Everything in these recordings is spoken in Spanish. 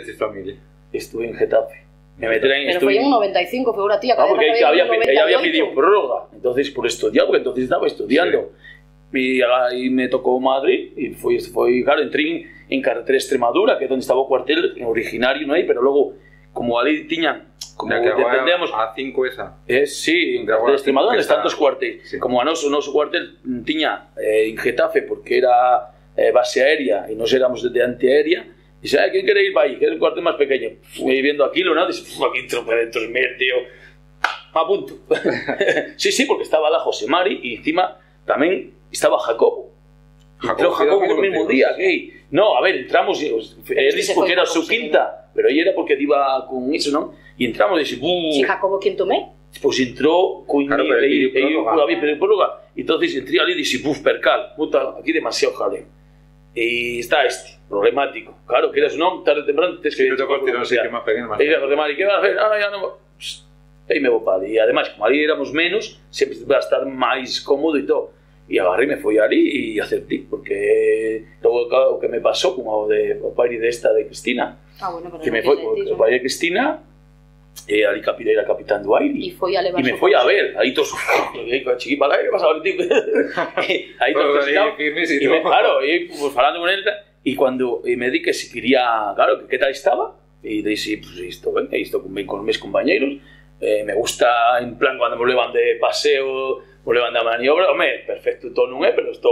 Tes familia. Estuve en Getafe. Me metieron en Pero estuve foi en un 95, foi unha tía, Ah, porque ella había, ella había 98. pedido prórroga, entonces por estudiar, porque entonces estaba estudiando. Y ahí me tocó Madrid y fue, fue claro, entré en, en carretera Extremadura, que es donde estaba o cuartel originario, ¿no? Ahí, pero luego, como ali tiñan, como agora dependemos, a 5 esa. eh, sí, en De carretera Extremadura, donde están está- dos cuarteles. Sí. Como a noso, noso cuartel mm, tiña eh, en Getafe, porque era eh, base aérea y nos éramos de antiaérea, Dice, ah, ¿quién quiere ir para ahí? Que es el cuartel más pequeño. Fui viendo aquilo, ¿no? Dice, "Uf, aquí entro para dentro, es mío, tío. Me apunto. sí, sí, porque estaba la José Mari y encima también estaba Jacobo. Entró Jacobo, Jacobo el que mismo día, gay. No, a ver, entramos, y, os- él que dice porque fue era su quinta, pero ella era porque iba con eso, ¿no? Y entramos y dice. Si Jacobo, ¿quién tomé? Pues entró con Claro, pero y, y- y- pedido prórroga. Entonces entré ali y dije, buf, percal, puta, aquí demasiado jaleo. Y está este, problemático. Claro, que eres un hombre, tarde o temprano tienes que... Siempre tocó tirar un sitio más pequeño, más Y ¿qué vas a hacer? Ah, no, ya no... Psst, Ahí me voy para ali. E además, como ali éramos menos, sempre va a estar máis cómodo e todo. E agarré, me foi ali e acertí, porque logo claro, o que me pasou, como o de o pai de esta de Cristina, Ah, bueno, pero que me foi, quise porque pai de Cristina, e ali Capira era capitán do aire, E foi a levar me fui a ver, ahí todos, ahí con chiqui para ¿qué pasa, Valentín? ahí todos Todos me, todo. claro, y pues hablando con él, y cuando y me di que si quería, claro, que qué tal estaba, y dije, pues esto, venga, esto con, con mis compañeros, eh, me gusta en plan cuando me levan de paseo, me levan de maniobra, hombre, perfecto, todo non é, pero esto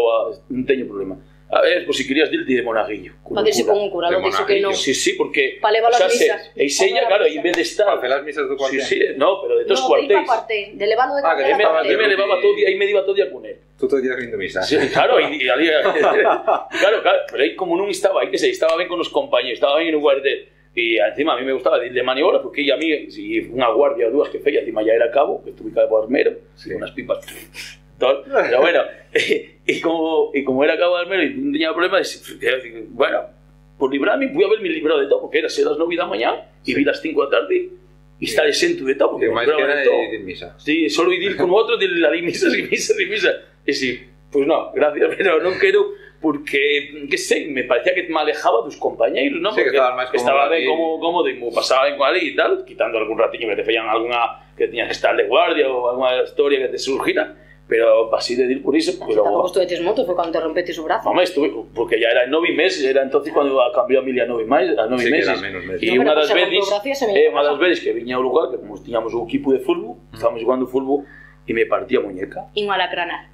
non teño problema. A ver, pues si querías dir, di de monaguillo. Pa dirse con un cura, De lo que non. monaguillo. Sí, sí, porque... Pa levar o sea, las se- misas. E ella, Pa claro, en vez de estar... Para hacer las misas Sí, cuartel. sí, no, pero de todos No, de cuartéis. pa parte, de levarlo de Ah, que Ahí me, pa estaba ahí me parte. de- levaba todo, día- ahí me iba todo día con él. Tú todo el día viendo misa. Sí, claro, y, y claro, claro, pero ahí como non estaba, aí que se estaba ben con os compañeros, estaba ben en un guardia e encima a mí me gustaba de, de maniobra porque ella a mí, si unha guardia ou dúas que feia, encima ya era cabo, que estuve cabo armero, Sí. con unas pipas, todo, pero bueno, y como, y como era cabo armero y non tiña problema, dije, bueno, por librarme, fui a ver mi libro de todo, porque era ser las 9 da mañá, e vi las 5 da tarde, e está exento de todo, porque Que me máis que era de todo. de misa. Sí, solo ir con otro de la de misas y misas y misas. Y sí, pues no, gracias, pero non quero porque, que sei, me parecía que me alejaba dos compañeiros, ¿no? Sí, que Porque máis estaba cómodos ben aquí. como, cómodo e mo pasaba ben con ali e tal, quitando algún ratiño que te feían alguna que tenías que estar de guardia ou alguna historia que te surgira, pero así de dir por iso, Tampouco pero... estuvetes moto, foi cando te rompetes o brazo. Hombre, estuve, porque ya era nove meses, era entonces cuando cambió a Emilia a nove, máis, a nove Sí, que meses. menos meses. E No, unha pero das pues veces, eh, unha a das veces que viña ao lugar, que como tiñamos un equipo de fútbol, estábamos jugando fútbol e me partía a muñeca. In alacranar.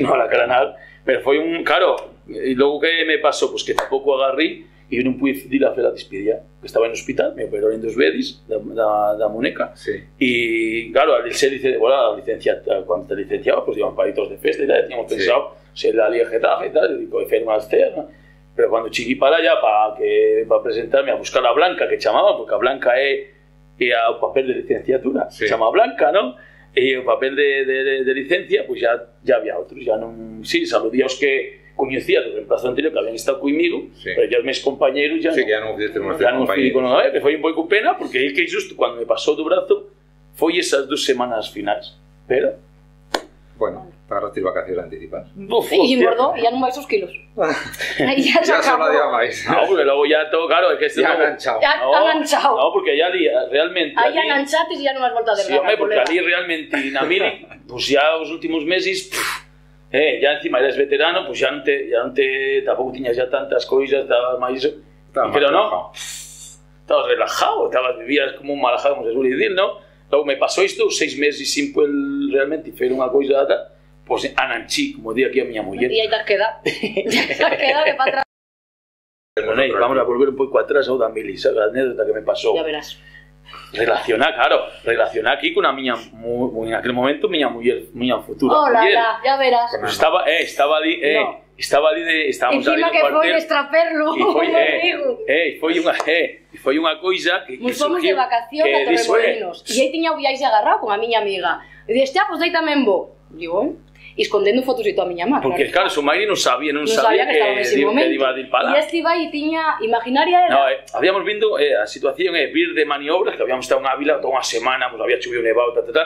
no a la granada, pero foi un, claro, e logo que me pasou, pois que tampouco agarrí e non pude ir a fer a despedida, que estaba en hospital, me operou en dos da, da, da muñeca, Sí. E, claro, al ser lice, bueno, a licencia, cuando te licenciaba, pues íbamos paritos de festa y tal, teníamos Sí. pensado ser la Liga Getafe y tal, y pues, hacer unas ceas, ¿no? Pero cuando chiqui para allá, para que para presentarme a buscar a Blanca, que chamaba, porque a Blanca é, é o papel de licenciatura, Sí. se chama Blanca, ¿no? E o papel de, de, de, de licencia, pues ya, ya había outros, ya non... Sí, saludía os que coñecía do reemplazo anterior que habían estado comigo, Sí. pero ya os meus compañeros ya Sí, que ya non fizeste máis ya non fui con nada, que foi un pouco pena porque é que justo cando me pasou do brazo foi esas dos semanas finais pero Bueno, para las vacaciones anticipadas. uf, E engordou, ya non vais os kilos. Ya se Ya acabou. día máis. no, porque logo ya todo, claro, es que Ya no, enganchado. Ya no, enganchado. no, porque ya ali, realmente Aí ali, enganchates e ya non has volto a sí, delgar. home, porque ali realmente na mili, pues ya os últimos meses pff, Eh, ya encima eres veterano, pois pues ya non te, ya non te tampouco tiñas tantas coisas, estabas máis Estaba pero no, relajado. estabas relajado, estabas vivías como un malajado, como se suele decir, no? Logo me pasou isto, seis meses sin poder realmente fer unha coisa data, pois pues, ananchi, como di aquí a miña muller. E aí te has quedado. te has quedado que para atrás. Bueno, vamos a volver un pouco atrás ao da Mili, sabe, a anécdota que me pasou. Ya verás. Relacionar, claro, relacionar aquí con a miña, mu, mu- en aquel momento, miña muller, miña futura Hola, muller. ya verás. Pues estaba, eh, estaba ali, eh, No. estaba ali de, estábamos ali Encima no que foi cuartel. extraperlo, E foi, eh, eh, foi unha, eh, foi unha coisa que, que Nos fomos de vacación que a eh, Torremolinos. E aí tiña o viaxe agarrado con a miña amiga. E dixeste, ah, pois dai tamén vou. Digo, eh? Escondendo fotos e toda a miña má. Porque, claro, su Mairi non sabía, non non sabía, sabía que en ese momento. que iba a ir para E este tiña, imaginaria era... No, eh, habíamos vindo eh, a situación é eh, vir de maniobras, que habíamos estado en Ávila toda unha semana, pues había chovido nevado, ta, ta, ta,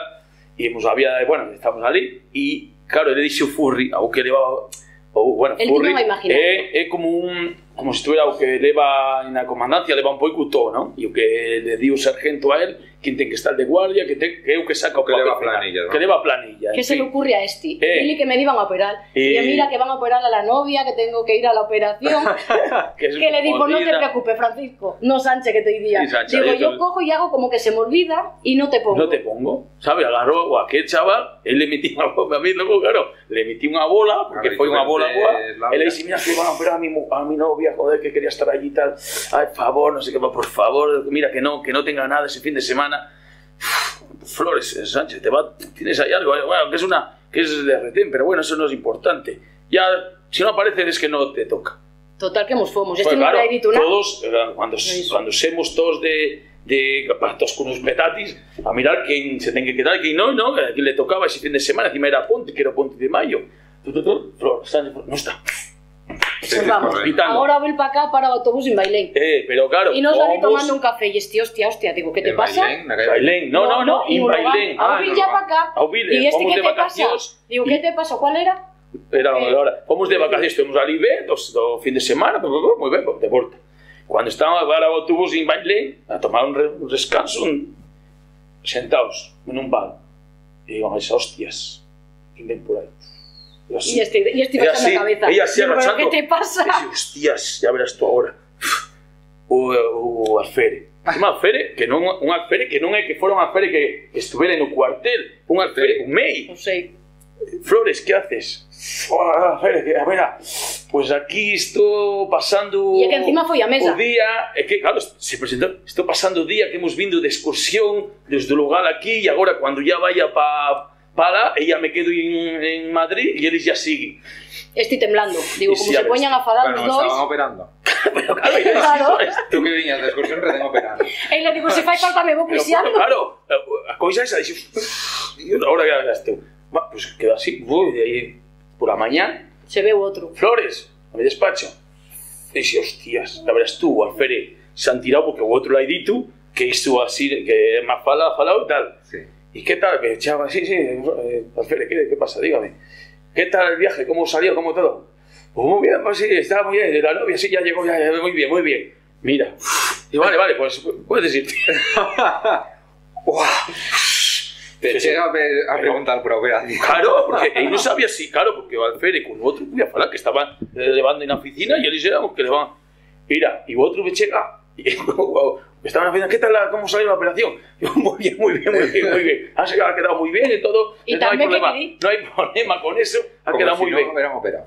e pues había, eh, bueno, estamos ali, e claro, ele dixo Furry, ao que levaba, ou, bueno, El Furry, é, é como un, como se estuviera o que leva na comandancia, leva un pouco todo, non? E o que le di o sargento a él, quen ten que estar de guardia, que, te, que que saca o Que leva planilla? Que leva planilla. ¿Qué en se fin. le ocurre a este? Eh. Dile que me iban a operar. Eh. Y mira que van a operar a la novia, que tengo que ir a la operación. que, que le digo, no te preocupes, Francisco. No, Sánchez, que te diría. Sí, Sánchez, digo, yo cojo y hago como que se me olvida y no te pongo. No te pongo, ¿sabes? Agarró o aquel chaval, él le metí una bola, a mí luego, claro, le metí una bola, porque Claro, fue una bola vente boa. la Él le dice, mira, que van a operar a mi, mu- a mi novia, joder, que quería estar allí y tal. Ay, por favor, no sé qué, por favor, mira, que no, que no tenga nada ese fin de semana. Flores, eh, Sánchez, te va, tienes ahí algo, eh, bueno, que es una, que es de retén, pero bueno, eso no es importante. Ya, si no aparece es que no te toca. Total, que nos fomos. Este Pues no claro, todos, eh, cuando, Eso. cuando semos todos de, de patos con unos petatis, a mirar quién se tiene que quedar, quién no, no, a quién le tocaba ese fin de semana, encima era Ponte, que era Ponte de Mayo. Tu, tu, tu, Flor, Sánchez, no está. Sí, Pues sí, vamos. correcto. Gritando. Ahora ven para acá para autobús en Bailén. Eh, pero claro, Y nos salí vamos- tomando un café y este, hostia, hostia, digo, ¿qué te pasa? Bailén, no, no, no, y en. Bailén. A Ah, no, ya no. para acá. Y este, ¿qué te pasa? Digo, ¿qué te pasa? ¿Cuál era? Era Eh, ahora, fomos de vacaciones, estuvimos ali ben, dos, do fin de semana, pues, pues, muy ben, de volta. Cuando estábamos agora o autobús en Bailén, a tomar un, re, un descanso, un, sentados en un bar, e digo, hostias, que ven por aí. Y así. Y estoy, y estoy ella sí, la cabeza. Ella sí ¿Qué te pasa? Dice, hostias, ya verás tú agora. O, o alfere. Ah. Un alfere que non, un alfere que non é que fora un alfere que estuvera no cuartel, un alfere, un mei. Non sei. Flores, que haces? A ver, a ver, pues aquí estou pasando E que encima foi a mesa. O día, é que claro, se presentou, estou pasando o día que hemos vindo de excursión desde o lugar aquí e agora cuando ya vaya pa para ella me quedo en, en Madrid y eles ya siguen. Estoy temblando. Digo, Y como sí, se a ver, poñan a fadar Bueno, los estaban dos. operando. Pero claro, y Claro. Tú que viñas de excursión recién operando. E le digo, se fai falta me vou Pero claro, a cousa esa, dixe, "Uf, ahora que hagas tú. Va, pues queda así, uy, de ahí por la mañana Se veu outro. Flores, a mi despacho. Dice, hostias, la verás tú, Alfere, se han tirado porque o outro laidito que hizo así, que más fala, falado y tal. Sí. ¿Y qué tal? Que chava, sí, sí, eh, Alfere, ¿qué, ¿qué pasa? Dígame. ¿Qué tal el viaje? ¿Cómo salió? ¿Cómo todo? Pues muy bien, pues sí, estaba muy bien. La novia sí, ya llegó, ya, ya, muy bien, muy bien. Mira. Y vale, vale, pues puedes irte. Te llega a, a preguntar por. Claro, porque él no sabía si, claro, porque o Alfere con o outro podía falar que estaban eh, levando na oficina e eles eran os que levan. Mira, e o outro me chega e estaban oficina, ¿qué tal, la- cómo salió la operación? Yo, muy bien, muy bien, muy bien, muy bien. Ha ha quedado muy bien y todo. Y no hay problema, no hay problema con eso, ha Como quedado si muy no bien. hubieran operado.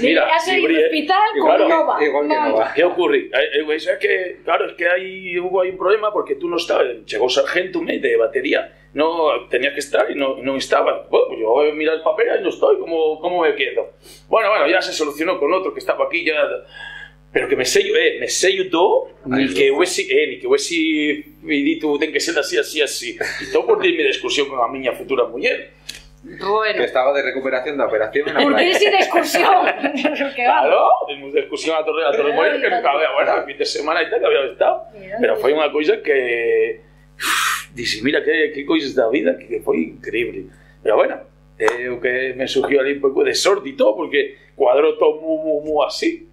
Mira, Mira, has ido Ibri, al eh, hospital con claro, Nova. igual que Mal. Nova. ¿Qué ocurre? Eh, eh, Es que, claro, es que hay, hubo ahí un problema porque tú no estabas, llegó sargento me, de batería, no tenía que estar y no, no estaba. Bueno, pues yo voy a mirar el papel y no estoy, ¿cómo, ¿cómo me quedo? Bueno, bueno, ya se solucionó con otro que estaba aquí ya... Pero que me sello, eh, me sello todo, ni que huesi, eh, ni que huesi vidito ten que ser así, así, así. Y todo por irme de excursión con a miña futura muller. Que Bueno. estaba de recuperación de operación en la ¿Por qué playa. ir de excursión? que. Claro, fuimos de excursión a Torre, a Torre Moller, que nunca había, bueno, el fin de semana y tal, que había estado. Pero foi unha coisa que... Dixe, mira, que, que coisas da vida que, que foi increíble. Pero bueno, o que me surgiu ali un pouco de sorte e todo, porque cuadrou todo mu, mu, mu así.